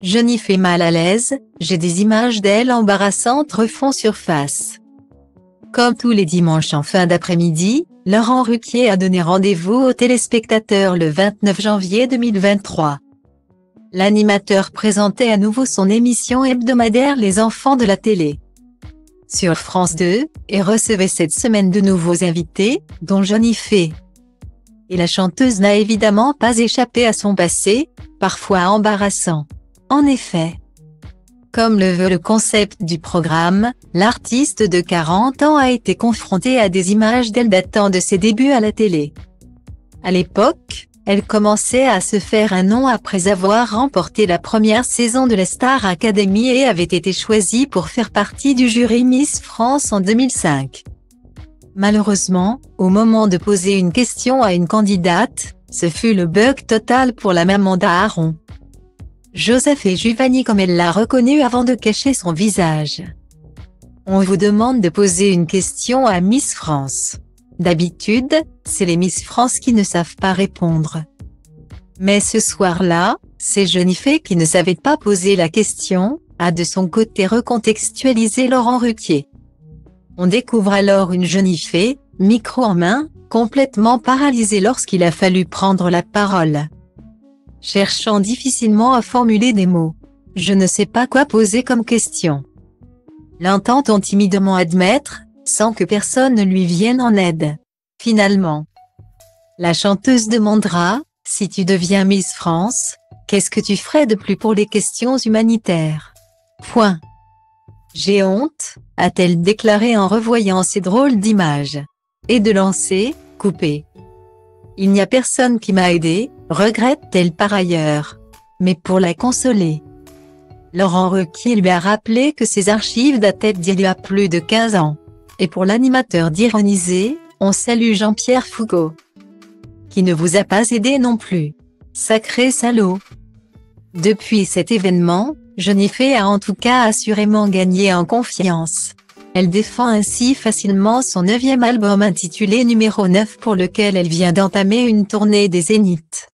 Je n'y fais mal à l'aise, j'ai des images d'elle embarrassantes refont surface. Comme tous les dimanches en fin d'après-midi, Laurent Ruquier a donné rendez-vous aux téléspectateurs le 29 janvier 2023. L'animateur présentait à nouveau son émission hebdomadaire Les enfants de la télé sur France 2, et recevait cette semaine de nouveaux invités, dont Johnny Fay. Et la chanteuse n'a évidemment pas échappé à son passé, parfois embarrassant. En effet, comme le veut le concept du programme, l'artiste de 40 ans a été confronté à des images d'elle datant de ses débuts à la télé. À l'époque, elle commençait à se faire un nom après avoir remporté la première saison de la Star Academy et avait été choisie pour faire partie du jury Miss France en 2005. Malheureusement, au moment de poser une question à une candidate, ce fut le bug total pour la maman d'Aaron. Joseph et Giovanni comme elle l'a reconnu avant de cacher son visage. On vous demande de poser une question à Miss France. D'habitude, c'est les Miss France qui ne savent pas répondre. Mais ce soir-là, c'est Jennifer qui ne savait pas poser la question, a de son côté recontextualisé Laurent Ruquier. On découvre alors une Jennifer, micro en main, complètement paralysée lorsqu'il a fallu prendre la parole cherchant difficilement à formuler des mots. Je ne sais pas quoi poser comme question. L'intentant timidement admettre, sans que personne ne lui vienne en aide. Finalement, la chanteuse demandera, si tu deviens Miss France, qu'est-ce que tu ferais de plus pour les questions humanitaires? Point. J'ai honte, a-t-elle déclaré en revoyant ces drôles d'images. Et de lancer, couper. Il n'y a personne qui m'a aidé, regrette-t-elle par ailleurs. Mais pour la consoler. Laurent Requier lui a rappelé que ses archives dataient d'il y a plus de 15 ans. Et pour l'animateur d'ironiser, on salue Jean-Pierre Foucault. Qui ne vous a pas aidé non plus. Sacré salaud. Depuis cet événement, Jennifer a en tout cas assurément gagné en confiance. Elle défend ainsi facilement son neuvième album intitulé Numéro 9 pour lequel elle vient d'entamer une tournée des Zéniths.